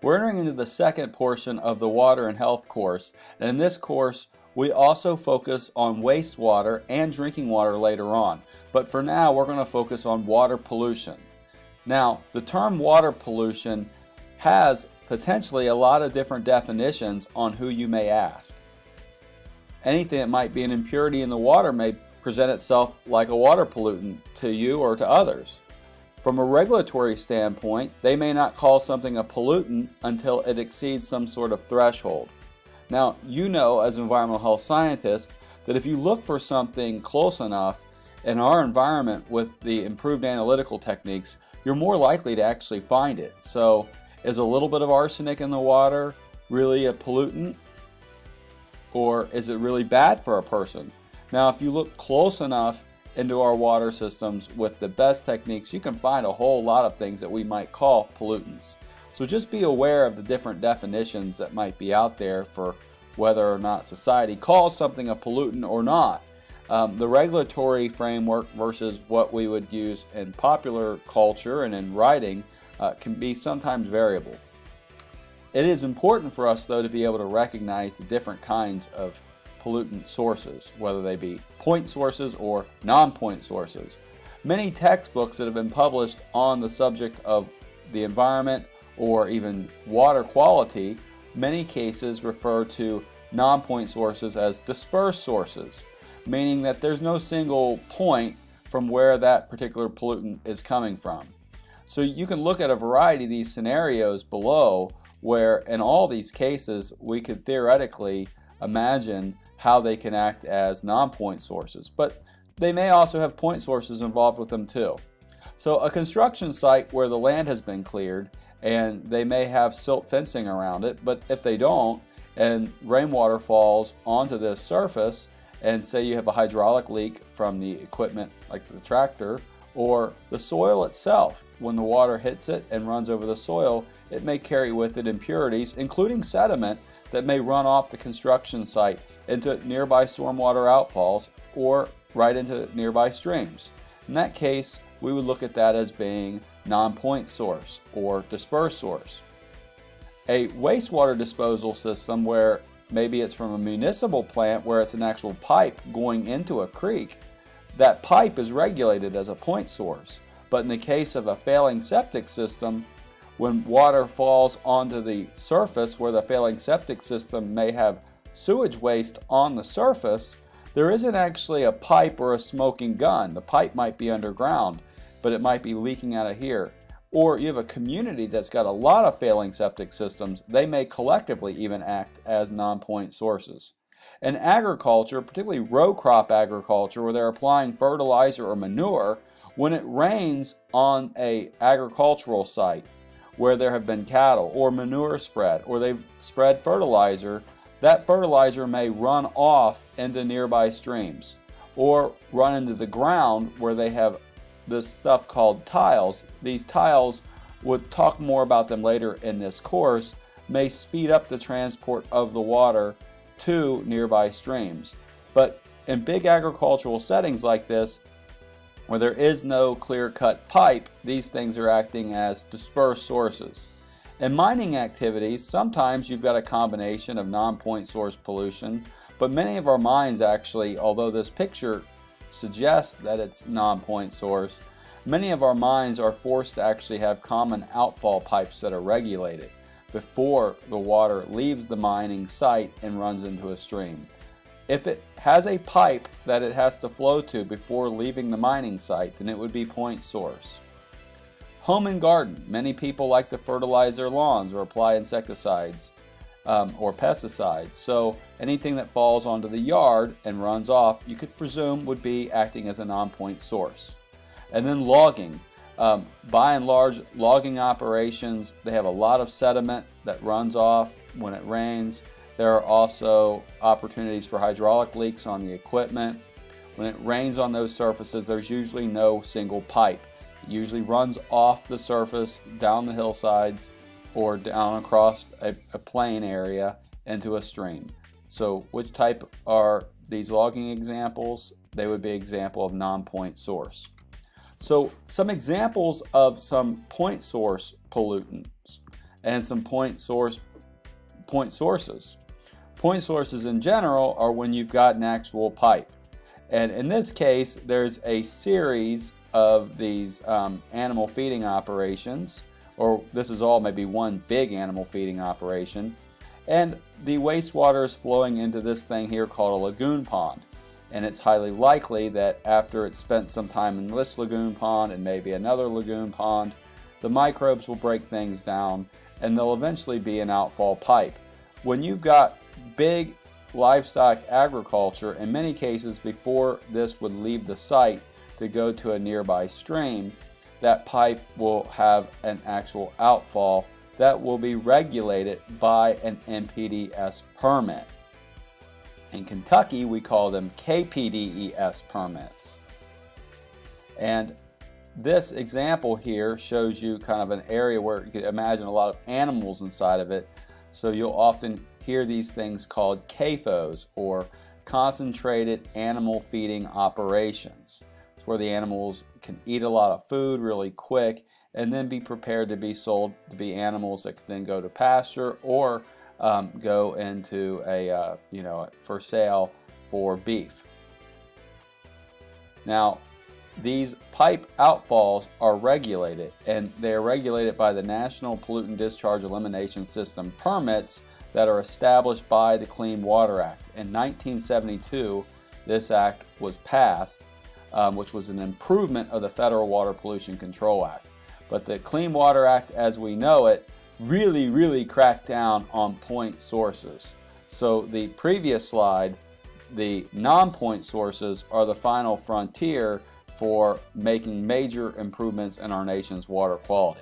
We're entering into the second portion of the Water and Health course, and in this course we also focus on wastewater and drinking water later on, but for now we're going to focus on water pollution. Now, the term water pollution has potentially a lot of different definitions on who you may ask. Anything that might be an impurity in the water may present itself like a water pollutant to you or to others. From a regulatory standpoint, they may not call something a pollutant until it exceeds some sort of threshold. Now, you know as environmental health scientists that if you look for something close enough in our environment with the improved analytical techniques, you're more likely to actually find it. So, is a little bit of arsenic in the water really a pollutant? Or is it really bad for a person? Now, if you look close enough into our water systems with the best techniques, you can find a whole lot of things that we might call pollutants. So just be aware of the different definitions that might be out there for whether or not society calls something a pollutant or not. Um, the regulatory framework versus what we would use in popular culture and in writing uh, can be sometimes variable. It is important for us, though, to be able to recognize the different kinds of pollutant sources, whether they be point sources or non-point sources. Many textbooks that have been published on the subject of the environment or even water quality, many cases refer to non-point sources as dispersed sources, meaning that there's no single point from where that particular pollutant is coming from. So you can look at a variety of these scenarios below where in all these cases we could theoretically imagine how they can act as non-point sources, but they may also have point sources involved with them too. So a construction site where the land has been cleared and they may have silt fencing around it, but if they don't and rainwater falls onto this surface and say you have a hydraulic leak from the equipment like the tractor or the soil itself, when the water hits it and runs over the soil, it may carry with it impurities, including sediment that may run off the construction site into nearby stormwater outfalls or right into nearby streams. In that case, we would look at that as being non-point source or dispersed source. A wastewater disposal system where maybe it's from a municipal plant where it's an actual pipe going into a creek, that pipe is regulated as a point source. But in the case of a failing septic system, when water falls onto the surface where the failing septic system may have sewage waste on the surface, there isn't actually a pipe or a smoking gun. The pipe might be underground, but it might be leaking out of here. Or you have a community that's got a lot of failing septic systems, they may collectively even act as non-point sources. In agriculture, particularly row crop agriculture, where they're applying fertilizer or manure, when it rains on a agricultural site, where there have been cattle or manure spread or they've spread fertilizer, that fertilizer may run off into nearby streams or run into the ground where they have this stuff called tiles. These tiles, we'll talk more about them later in this course, may speed up the transport of the water to nearby streams. But in big agricultural settings like this, where there is no clear-cut pipe, these things are acting as dispersed sources. In mining activities, sometimes you've got a combination of non-point source pollution, but many of our mines actually, although this picture suggests that it's non-point source, many of our mines are forced to actually have common outfall pipes that are regulated before the water leaves the mining site and runs into a stream. If it has a pipe that it has to flow to before leaving the mining site, then it would be point source. Home and garden. Many people like to fertilize their lawns or apply insecticides um, or pesticides. So anything that falls onto the yard and runs off, you could presume would be acting as a non-point source. And then logging. Um, by and large, logging operations, they have a lot of sediment that runs off when it rains. There are also opportunities for hydraulic leaks on the equipment. When it rains on those surfaces, there's usually no single pipe. It usually runs off the surface, down the hillsides, or down across a, a plain area into a stream. So which type are these logging examples? They would be example of non-point source. So some examples of some point source pollutants. and some point source point sources. Point sources in general are when you've got an actual pipe. And in this case, there's a series of these um, animal feeding operations, or this is all maybe one big animal feeding operation. And the wastewater is flowing into this thing here called a lagoon pond. And it's highly likely that after it's spent some time in this lagoon pond and maybe another lagoon pond, the microbes will break things down and there'll eventually be an outfall pipe. When you've got big livestock agriculture, in many cases before this would leave the site to go to a nearby stream, that pipe will have an actual outfall that will be regulated by an NPDES permit. In Kentucky, we call them KPDES permits. And this example here shows you kind of an area where you could imagine a lot of animals inside of it. So you'll often hear these things called CAFOs or concentrated animal feeding operations. It's where the animals can eat a lot of food really quick and then be prepared to be sold to be animals that can then go to pasture or um, go into a, uh, you know, for sale for beef. Now, these pipe outfalls are regulated, and they are regulated by the National Pollutant Discharge Elimination System permits that are established by the Clean Water Act. In 1972, this act was passed, um, which was an improvement of the Federal Water Pollution Control Act. But the Clean Water Act, as we know it, really, really cracked down on point sources. So the previous slide, the non-point sources are the final frontier for making major improvements in our nation's water quality.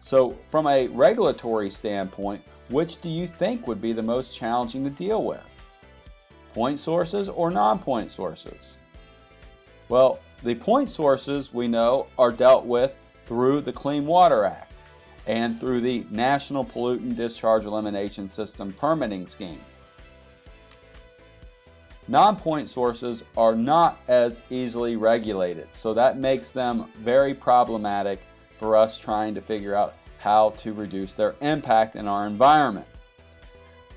So from a regulatory standpoint, which do you think would be the most challenging to deal with? Point sources or non-point sources? Well, the point sources we know are dealt with through the Clean Water Act and through the National Pollutant Discharge Elimination System permitting scheme. Non-point sources are not as easily regulated, so that makes them very problematic for us trying to figure out how to reduce their impact in our environment.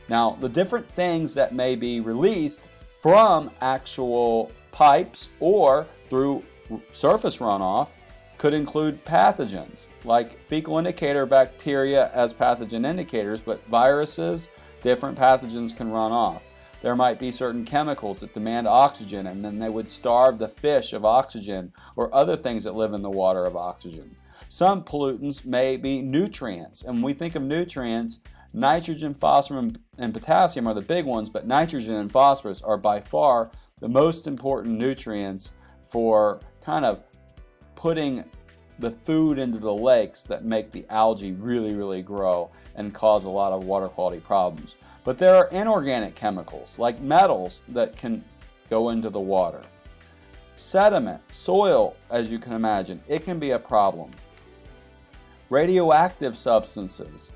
Now, the different things that may be released from actual pipes or through surface runoff could include pathogens like fecal indicator bacteria as pathogen indicators, but viruses, different pathogens can run off. There might be certain chemicals that demand oxygen and then they would starve the fish of oxygen or other things that live in the water of oxygen. Some pollutants may be nutrients, and when we think of nutrients, nitrogen, phosphorus, and potassium are the big ones, but nitrogen and phosphorus are by far the most important nutrients for kind of putting the food into the lakes that make the algae really, really grow and cause a lot of water quality problems. But there are inorganic chemicals like metals that can go into the water. Sediment, soil, as you can imagine, it can be a problem. Radioactive substances.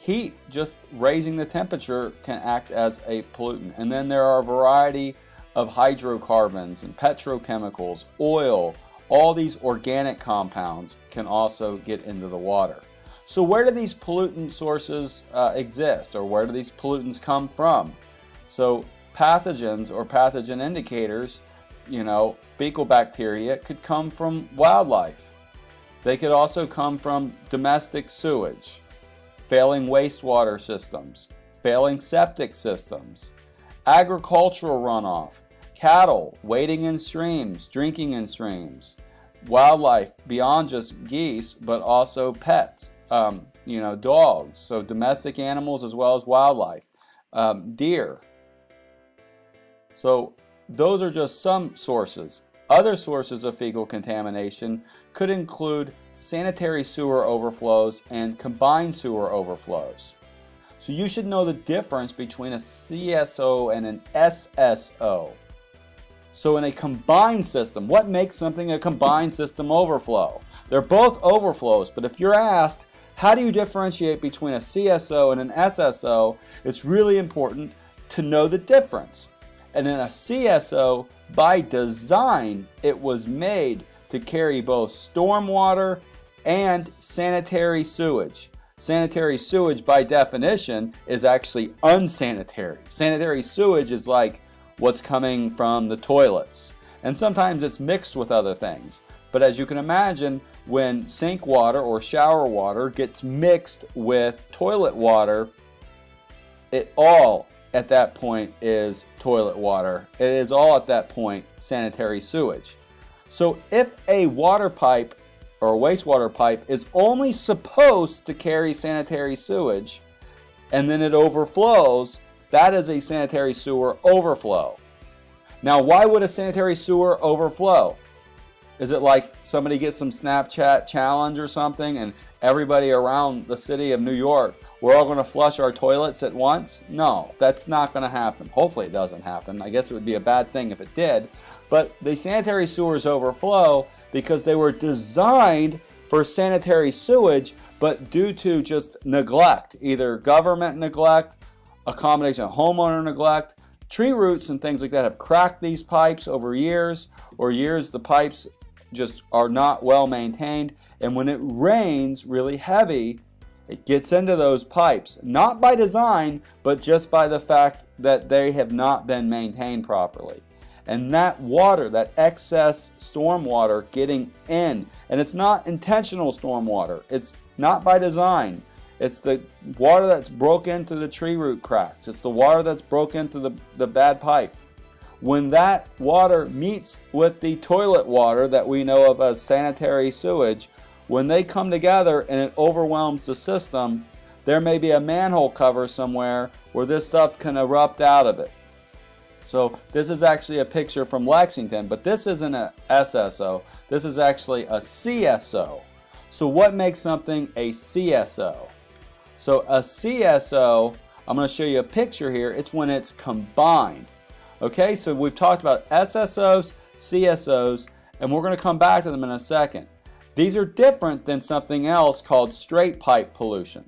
Heat, just raising the temperature, can act as a pollutant. And then there are a variety of hydrocarbons and petrochemicals, oil, all these organic compounds can also get into the water. So where do these pollutant sources uh, exist or where do these pollutants come from? So pathogens or pathogen indicators, you know, fecal bacteria could come from wildlife. They could also come from domestic sewage, failing wastewater systems, failing septic systems, agricultural runoff, cattle wading in streams, drinking in streams, wildlife beyond just geese, but also pets um, you know, dogs, so domestic animals as well as wildlife, um, deer. So those are just some sources. Other sources of fecal contamination could include sanitary sewer overflows and combined sewer overflows. So you should know the difference between a CSO and an SSO. So in a combined system, what makes something a combined system overflow? They're both overflows, but if you're asked, how do you differentiate between a CSO and an SSO? It's really important to know the difference. And in a CSO, by design, it was made to carry both stormwater and sanitary sewage. Sanitary sewage, by definition, is actually unsanitary. Sanitary sewage is like what's coming from the toilets. And sometimes it's mixed with other things. But as you can imagine, when sink water or shower water gets mixed with toilet water, it all at that point is toilet water. It is all at that point sanitary sewage. So if a water pipe or a wastewater pipe is only supposed to carry sanitary sewage and then it overflows, that is a sanitary sewer overflow. Now, why would a sanitary sewer overflow? Is it like somebody gets some Snapchat challenge or something and everybody around the city of New York, we're all going to flush our toilets at once? No, that's not going to happen. Hopefully it doesn't happen. I guess it would be a bad thing if it did. But the sanitary sewers overflow because they were designed for sanitary sewage, but due to just neglect, either government neglect, a combination of homeowner neglect, tree roots and things like that have cracked these pipes over years, or years the pipes just are not well maintained. And when it rains really heavy, it gets into those pipes, not by design, but just by the fact that they have not been maintained properly. And that water, that excess storm water getting in, and it's not intentional storm water, it's not by design. It's the water that's broke into the tree root cracks. It's the water that's broke into the, the bad pipe when that water meets with the toilet water that we know of as sanitary sewage, when they come together and it overwhelms the system, there may be a manhole cover somewhere where this stuff can erupt out of it. So this is actually a picture from Lexington, but this isn't a SSO. This is actually a CSO. So what makes something a CSO? So a CSO, I'm going to show you a picture here. It's when it's combined. Okay, so we've talked about SSOs, CSOs, and we're going to come back to them in a second. These are different than something else called straight pipe pollution.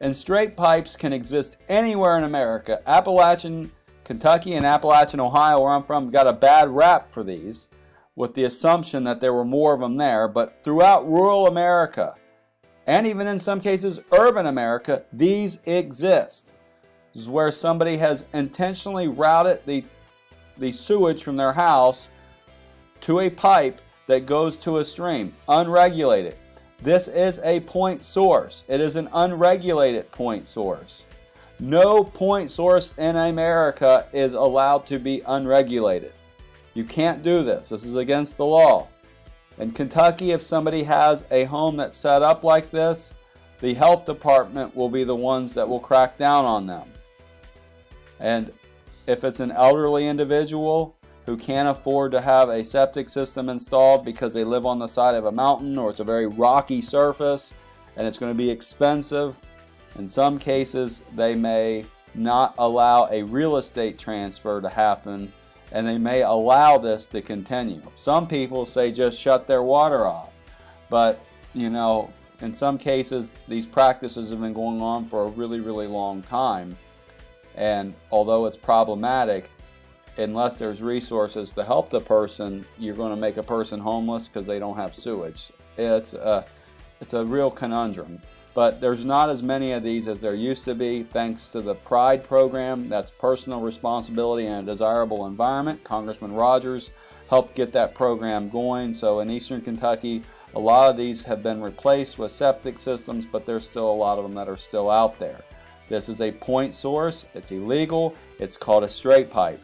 And straight pipes can exist anywhere in America. Appalachian, Kentucky, and Appalachian, Ohio, where I'm from, got a bad rap for these with the assumption that there were more of them there. But throughout rural America, and even in some cases urban America, these exist. This is where somebody has intentionally routed the, the sewage from their house to a pipe that goes to a stream, unregulated. This is a point source. It is an unregulated point source. No point source in America is allowed to be unregulated. You can't do this. This is against the law. In Kentucky, if somebody has a home that's set up like this, the health department will be the ones that will crack down on them. And if it's an elderly individual who can't afford to have a septic system installed because they live on the side of a mountain or it's a very rocky surface and it's going to be expensive, in some cases they may not allow a real estate transfer to happen and they may allow this to continue. Some people say just shut their water off, but you know, in some cases these practices have been going on for a really, really long time. And although it's problematic, unless there's resources to help the person, you're going to make a person homeless because they don't have sewage. It's a, it's a real conundrum. But there's not as many of these as there used to be thanks to the PRIDE program. That's personal responsibility in a desirable environment. Congressman Rogers helped get that program going. So in eastern Kentucky, a lot of these have been replaced with septic systems, but there's still a lot of them that are still out there. This is a point source. It's illegal. It's called a straight pipe.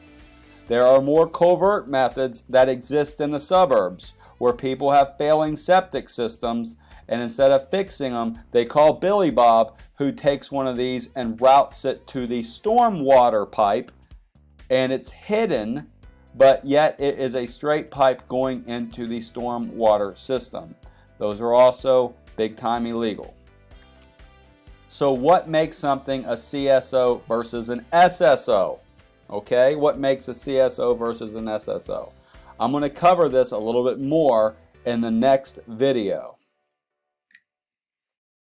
There are more covert methods that exist in the suburbs where people have failing septic systems and instead of fixing them, they call Billy Bob who takes one of these and routes it to the storm water pipe and it's hidden but yet it is a straight pipe going into the storm water system. Those are also big time illegal. So what makes something a CSO versus an SSO? Okay, what makes a CSO versus an SSO? I'm going to cover this a little bit more in the next video.